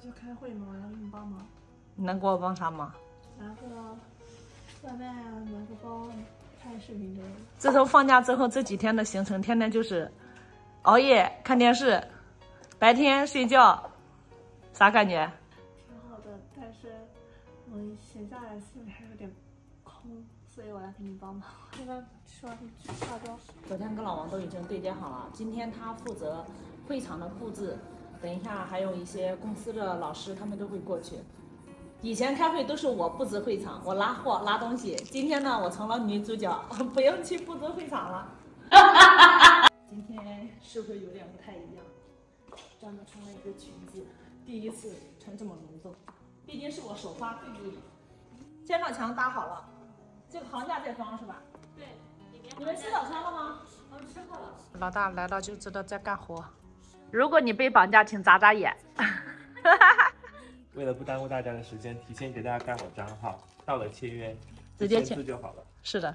去开会嘛，我要给你帮忙，你能给我帮啥忙？拿个外卖啊，拿个包，拍视频之类的。自从放假之后，这几天的行程天天就是熬夜看电视，白天睡觉，啥感觉？挺好的，但是我闲下来心里还有点空，所以我来给你帮忙。现在需要你去化妆。昨天跟老王都已经对接好了，今天他负责会场的布置，等一下还有一些公司的老师他们都会过去。以前开会都是我布置会场，我拉货拉东西，今天呢我成了女主角，不用去布置会场了。今天是不是有点不太一样？专门穿了一个裙子，第一次穿这么隆重，毕竟是我首发贵宾。千岛墙搭好了，这个行架在装是吧？对，里面你们吃早餐了吗？我吃过了。老大来了就知道在干活。如果你被绑架，请眨眨眼。为了不耽误大家的时间，提前给大家盖好章号，到了签约直接签字就好了，是的，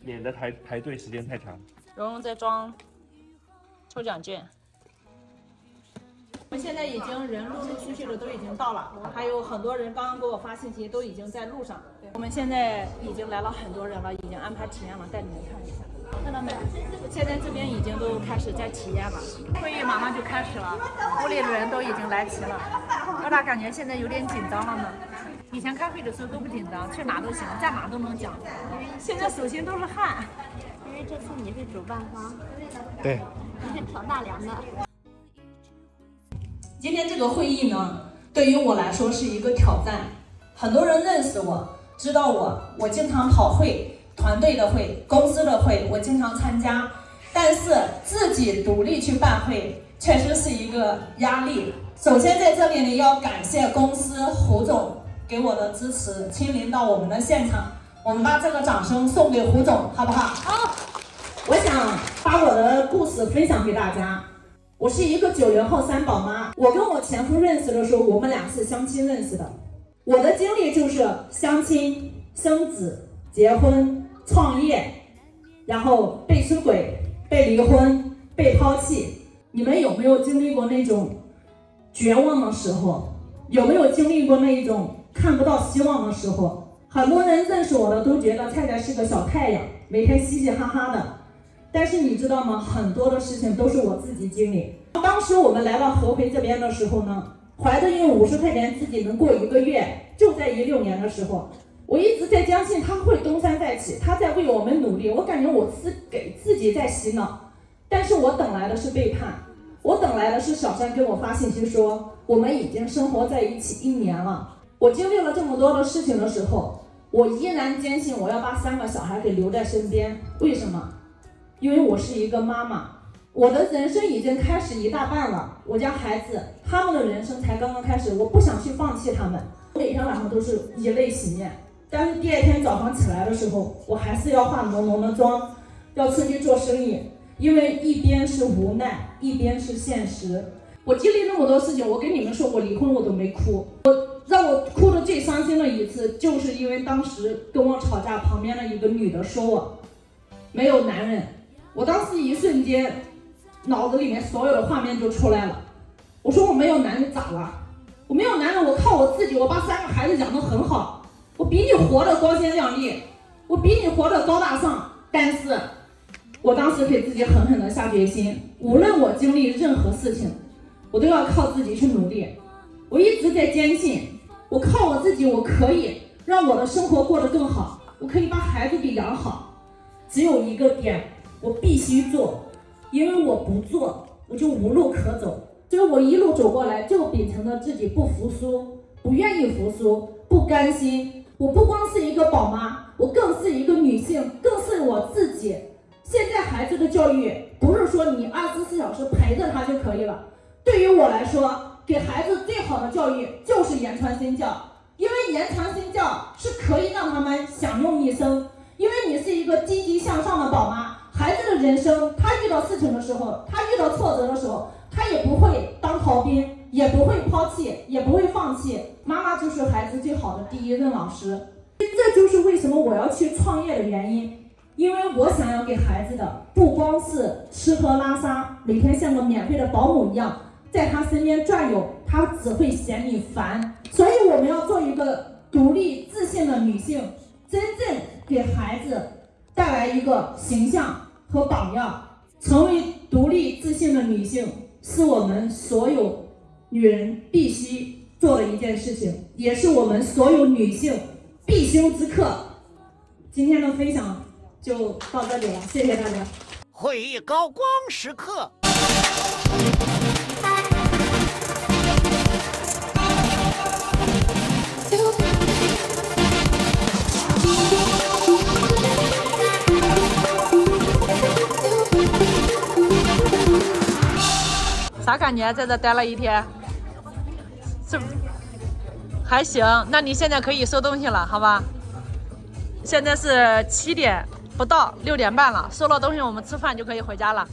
免得排排队时间太长。蓉蓉在装抽奖券。我们现在已经人陆陆续续的都已经到了，还有很多人刚刚给我发信息，都已经在路上。我们现在已经来了很多人了，已经安排体验了，带你们看一下。看到没？现在这边已经都开始在体验了，会议马上就开始了，屋里的人都已经来齐了。我咋感觉现在有点紧张了呢？以前开会的时候都不紧张，去哪都行，在哪都能讲。现在手心都是汗。因为这次你是主办方，对，你是挑大梁的。今天这个会议呢，对于我来说是一个挑战。很多人认识我，知道我，我经常跑会，团队的会，公司的会，我经常参加。但是自己独立去办会，确实是一个压力。首先在这里呢，要感谢公司胡总给我的支持，亲临到我们的现场。我们把这个掌声送给胡总，好不好？好。我想把我的故事分享给大家。我是一个九零后三宝妈，我跟我前夫认识的时候，我们俩是相亲认识的。我的经历就是相亲、生子、结婚、创业，然后被出轨、被离婚、被抛弃。你们有没有经历过那种绝望的时候？有没有经历过那一种看不到希望的时候？很多人认识我的都觉得菜菜是个小太阳，每天嘻嘻哈哈的。但是你知道吗？很多的事情都是我自己经历。当时我们来到合肥这边的时候呢，怀着用五十块钱自己能过一个月，就在一六年的时候，我一直在相信他会东山再起，他在为我们努力。我感觉我是给自己在洗脑，但是我等来的是背叛，我等来的是小山给我发信息说我们已经生活在一起一年了。我经历了这么多的事情的时候，我依然坚信我要把三个小孩给留在身边。为什么？因为我是一个妈妈，我的人生已经开始一大半了。我家孩子他们的人生才刚刚开始，我不想去放弃他们。每天晚上都是以泪洗面，但是第二天早上起来的时候，我还是要化浓浓的妆，要出去做生意，因为一边是无奈，一边是现实。我经历那么多事情，我跟你们说，我离婚我都没哭。我让我哭的最伤心的一次，就是因为当时跟我吵架，旁边的一个女的说我没有男人。我当时一瞬间，脑子里面所有的画面就出来了。我说我没有男人咋了？我没有男人，我靠我自己，我把三个孩子养得很好，我比你活得光鲜亮丽，我比你活得高大上。但是，我当时给自己狠狠的下决心，无论我经历任何事情，我都要靠自己去努力。我一直在坚信，我靠我自己，我可以让我的生活过得更好，我可以把孩子给养好。只有一个点。我必须做，因为我不做，我就无路可走。所以我一路走过来，就秉承着自己不服输、不愿意服输、不甘心。我不光是一个宝妈，我更是一个女性，更是我自己。现在孩子的教育不是说你二十四小时陪着他就可以了。对于我来说，给孩子最好的教育就是言传身教，因为言传身教是可以让他们享用一生。因为你是一个积极向上的宝妈。孩子的人生，他遇到事情的时候，他遇到挫折的时候，他也不会当逃兵，也不会抛弃，也不会。最好的第一任老师，这就是为什么我要去创业的原因。因为我想要给孩子的不光是吃喝拉撒，每天像个免费的保姆一样在他身边转悠，他只会嫌你烦。所以我们要做一个独立自信的女性，真正给孩子带来一个形象和榜样。成为独立自信的女性，是我们所有女人必须做了一件事情，也是我们所有女性必修之课。今天的分享就到这里了，谢谢大家。会议高光时刻。啥感觉？在这待了一天，是还行。那你现在可以收东西了，好吧？现在是七点不到，六点半了。收了东西，我们吃饭就可以回家了。